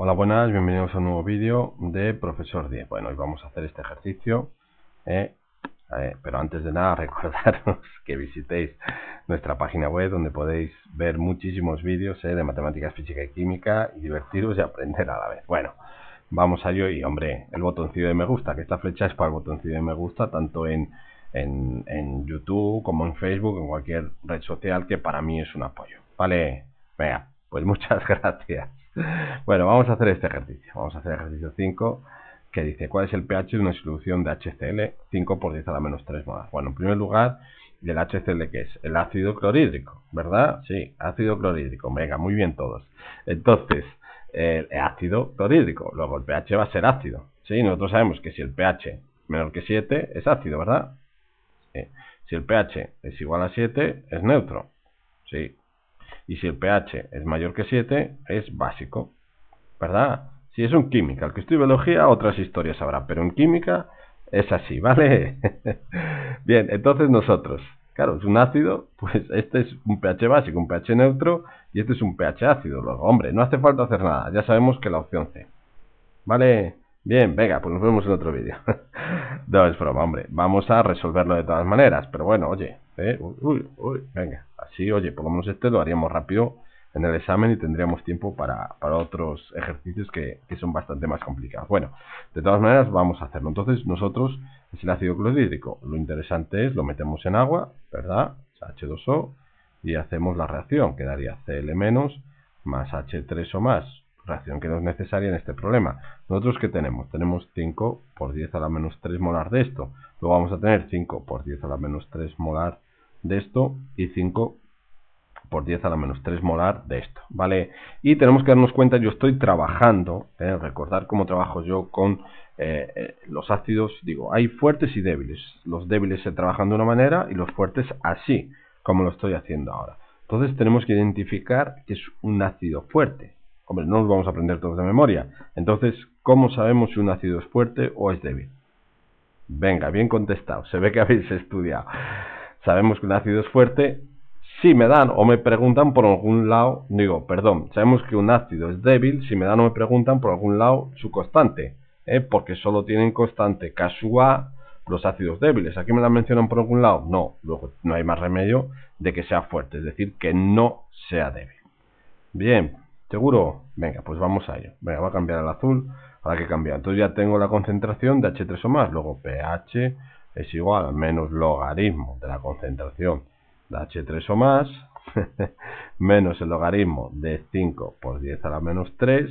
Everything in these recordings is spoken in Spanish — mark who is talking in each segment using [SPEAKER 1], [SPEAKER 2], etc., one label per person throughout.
[SPEAKER 1] Hola, buenas, bienvenidos a un nuevo vídeo de Profesor 10. Bueno, hoy vamos a hacer este ejercicio, eh, eh, pero antes de nada recordaros que visitéis nuestra página web donde podéis ver muchísimos vídeos eh, de matemáticas, física y química y divertiros y aprender a la vez. Bueno, vamos a ello y hombre, el botoncillo de me gusta, que esta flecha es para el botoncillo de me gusta tanto en, en, en YouTube como en Facebook, en cualquier red social que para mí es un apoyo. Vale, venga, pues muchas gracias. Bueno, vamos a hacer este ejercicio. Vamos a hacer ejercicio 5 que dice ¿cuál es el pH de una solución de HCl 5 por 10 a la menos 3 molar? Bueno, en primer lugar, ¿el HCl qué es? El ácido clorhídrico, ¿verdad? Sí, ácido clorhídrico. Venga, muy bien todos. Entonces, el ácido clorhídrico. Luego el pH va a ser ácido. Sí, nosotros sabemos que si el pH menor que 7 es ácido, ¿verdad? Sí. Si el pH es igual a 7 es neutro. Sí, y si el pH es mayor que 7, es básico. ¿Verdad? Si es un química, el que estudia biología, otras historias habrá, pero en química es así, ¿vale? Bien, entonces nosotros, claro, es un ácido, pues este es un pH básico, un pH neutro, y este es un pH ácido. Hombre, no hace falta hacer nada, ya sabemos que la opción C. ¿Vale? Bien, venga, pues nos vemos en otro vídeo. no, es broma, hombre. Vamos a resolverlo de todas maneras, pero bueno, oye, ¿eh? uy, uy, venga. Así, oye, por lo menos este lo haríamos rápido en el examen y tendríamos tiempo para, otros ejercicios que, son bastante más complicados. Bueno, de todas maneras vamos a hacerlo. Entonces nosotros es el ácido clorhídrico. Lo interesante es, lo metemos en agua, ¿verdad? H2O y hacemos la reacción. Quedaría Cl más H3O más. Reacción que no es necesaria en este problema. Nosotros ¿qué tenemos? Tenemos 5 por 10 a la menos 3 molar de esto. Luego vamos a tener 5 por 10 a la menos 3 molar de esto y 5 por 10 a la menos 3 molar de esto, ¿vale? Y tenemos que darnos cuenta, yo estoy trabajando, ¿eh? recordar cómo trabajo yo con eh, eh, los ácidos, digo, hay fuertes y débiles. Los débiles se trabajan de una manera y los fuertes así, como lo estoy haciendo ahora. Entonces tenemos que identificar que es un ácido fuerte. Hombre, no nos vamos a aprender todos de memoria. Entonces, ¿cómo sabemos si un ácido es fuerte o es débil? Venga, bien contestado. Se ve que habéis estudiado sabemos que un ácido es fuerte, si me dan o me preguntan por algún lado, digo, perdón, sabemos que un ácido es débil si me dan o me preguntan por algún lado su constante, ¿eh? porque solo tienen constante casual los ácidos débiles. ¿Aquí me la mencionan por algún lado? No, luego no hay más remedio de que sea fuerte, es decir, que no sea débil. Bien, ¿seguro? Venga, pues vamos a ello. Venga, va a cambiar el azul, ahora que cambiar. Entonces ya tengo la concentración de H3 o más, luego pH es igual al menos logaritmo de la concentración de H3 o más menos el logaritmo de 5 por 10 a la menos 3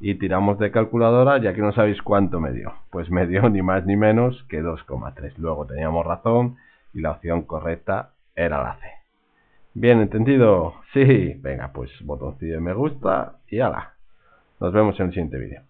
[SPEAKER 1] y tiramos de calculadora ya que no sabéis cuánto me dio. Pues me dio ni más ni menos que 2,3. Luego teníamos razón y la opción correcta era la C. ¿Bien entendido? Sí. Venga, pues botoncillo de me gusta y ala. Nos vemos en el siguiente vídeo.